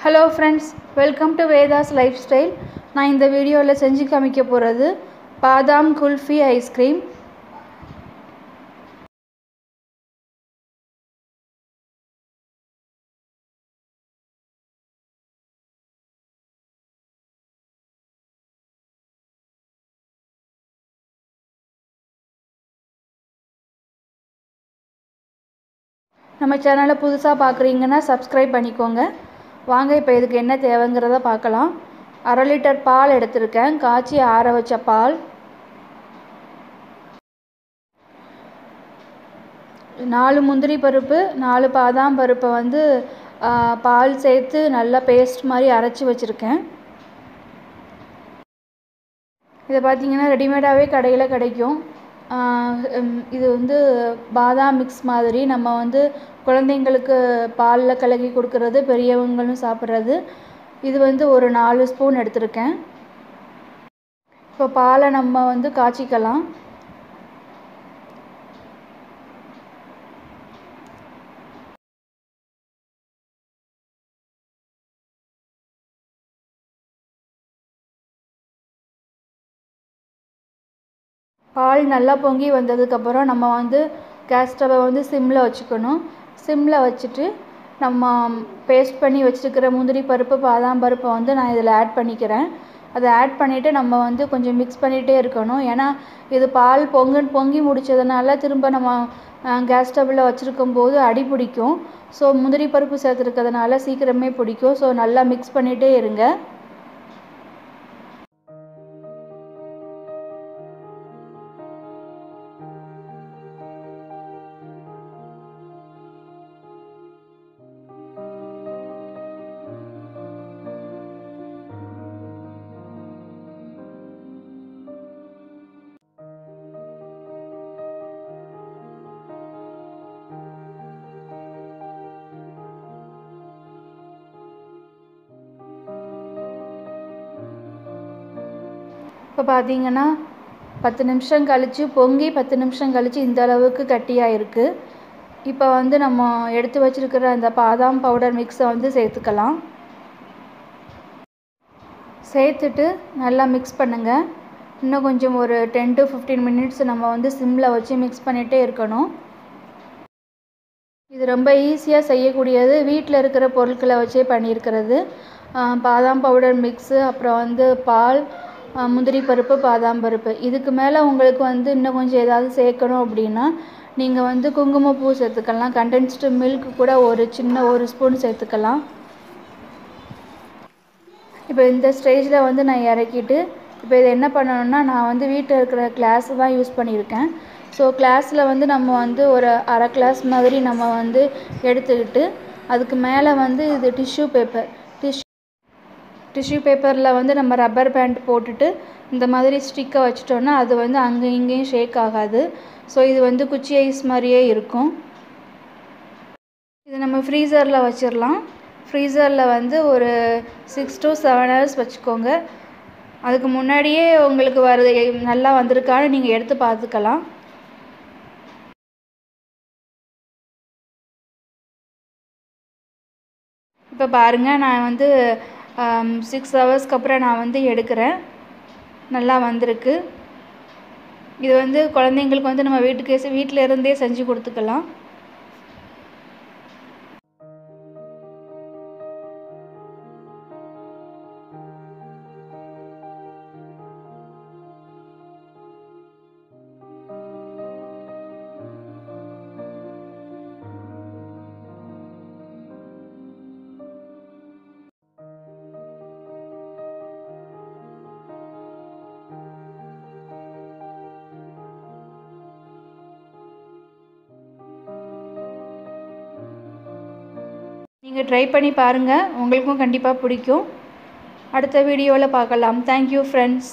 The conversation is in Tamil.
Hello friends welcome to Vedas lifestyle நான் இந்த வீடியோவில் செஞ்சு காமிக்க போகிறது பாதாம் குல்ஃபி ஐஸ்கிரீம் நம்ம சேனலை புதுசாக பார்க்குறீங்கன்னா சப்ஸ்கிரைப் பண்ணிக்கோங்க. வாங்க இப்போ இதுக்கு என்ன தேவைங்கிறத பார்க்கலாம். அரை லிட்டர் பால் எடுத்திருக்கேன். காய்ச்சி ஆற வச்ச பால். நாலு முந்திரி பருப்பு நாலு பாதாம் பருப்பை வந்து பால் சேர்த்து நல்லா பேஸ்ட் மாதிரி அரைச்சி வச்சுருக்கேன். இதை பார்த்தீங்கன்னா ரெடிமேடாகவே கடையில் கிடைக்கும். இது வந்து பாதாம் மிக்ஸ் மாதிரி நம்ம வந்து குழந்தைங்களுக்கு பாலில் கலக்கி கொடுக்கறது பெரியவங்களும் சாப்பிட்றது. இது வந்து ஒரு நாலு ஸ்பூன் எடுத்திருக்கேன். இப்போ பாலை நம்ம வந்து காய்ச்சிக்கலாம். பால் நல்லா பொங்கி வந்ததுக்கப்புறம் நம்ம வந்து கேஸ் ஸ்டவ்வை வந்து சிம்மில் வச்சுக்கணும். சிம்மில் வச்சுட்டு நம்ம பேஸ்ட் பண்ணி வச்சுருக்கிற முந்திரி பருப்பு பாதாம் பருப்பை வந்து நான் இதில் ஆட் பண்ணிக்கிறேன். அதை ஆட் பண்ணிவிட்டு நம்ம வந்து கொஞ்சம் மிக்ஸ் பண்ணிகிட்டே இருக்கணும். ஏன்னா இது பால் பொங்கு பொங்கி முடித்ததுனால திரும்ப நம்ம கேஸ் ஸ்டவ்வில் வச்சுருக்கும் போது அடி பிடிக்கும். ஸோ முந்திரி பருப்பு சேர்த்துருக்கிறதுனால சீக்கிரமே பிடிக்கும். ஸோ நல்லா மிக்ஸ் பண்ணிகிட்டே இருங்க. இப்போ பார்த்தீங்கன்னா பத்து நிமிஷம் கழித்து பொங்கி பத்து நிமிஷம் கழித்து இந்த அளவுக்கு கட்டியாக இருக்குது இப்போ வந்து நம்ம எடுத்து வச்சுருக்கிற அந்த பாதாம் பவுடர் மிக்ஸை வந்து சேர்த்துக்கலாம். சேர்த்துட்டு நல்லா மிக்ஸ் பண்ணுங்கள் இன்னும் கொஞ்சம் ஒரு டென் டு ஃபிஃப்டீன் மினிட்ஸ் நம்ம வந்து சிம்மில் வச்சு மிக்ஸ் பண்ணிகிட்டே இருக்கணும். இது ரொம்ப ஈஸியாக செய்யக்கூடியது. வீட்டில் இருக்கிற பொருட்களை வச்சே பண்ணியிருக்கிறது. பாதாம் பவுடர் மிக்ஸு அப்புறம் வந்து பால் முந்திரி பருப்பு பாதாம் பருப்பு. இதுக்கு மேலே உங்களுக்கு வந்து இன்னும் கொஞ்சம் ஏதாவது சேர்க்கணும் அப்படின்னா நீங்கள் வந்து குங்குமப்பூ சேர்த்துக்கலாம். கண்டென்ஸ்டு மில்க் கூட ஒரு சின்ன ஒரு ஸ்பூன் சேர்த்துக்கலாம். இப்போ இந்த ஸ்டேஜில் வந்து நான் இறக்கிட்டு இப்போ இதை என்ன பண்ணணும்னா நான் வந்து வீட்டில் இருக்கிற கிளாஸ் தான் யூஸ் பண்ணியிருக்கேன். ஸோ கிளாஸில் வந்து நம்ம வந்து ஒரு அரை கிளாஸ் மாதிரி நம்ம வந்து எடுத்துக்கிட்டு அதுக்கு மேலே வந்து இது டிஷ்யூ பேப்பர் டிஷ்யூ பேப்பரில் வந்து நம்ம ரப்பர் பேண்ட் போட்டுட்டு இந்த மாதிரி ஸ்டிக்கை வச்சிட்டோன்னா அது வந்து அங்கே இங்கேயும் ஷேக் ஆகாது. ஸோ இது வந்து குச்சி ஐஸ் மாதிரியே இருக்கும். இது நம்ம ஃப்ரீசரில் வச்சிடலாம். ஃப்ரீசரில் வந்து ஒரு சிக்ஸ் டு செவன் ஹவர்ஸ் வச்சுக்கோங்க. அதுக்கு முன்னாடியே உங்களுக்கு வருது நல்லா வந்திருக்கான்னு நீங்கள் எடுத்து பார்த்துக்கலாம். இப்போ பாருங்கள் நான் வந்து சிக்ஸ் ஹவர்ஸ்க்கு அப்புறம் நான் வந்து எடுக்கிறேன். நல்லா வந்திருக்கு. இது வந்து குழந்தைங்களுக்கு வந்து நம்ம வீட்டுக்கே வீட்டில் இருந்தே செஞ்சு கொடுத்துக்கலாம். நீங்கள் ட்ரை பண்ணி பாருங்கள் உங்களுக்கும் கண்டிப்பாக பிடிக்கும். அடுத்த வீடியோவில் பார்க்கலாம். Thank you friends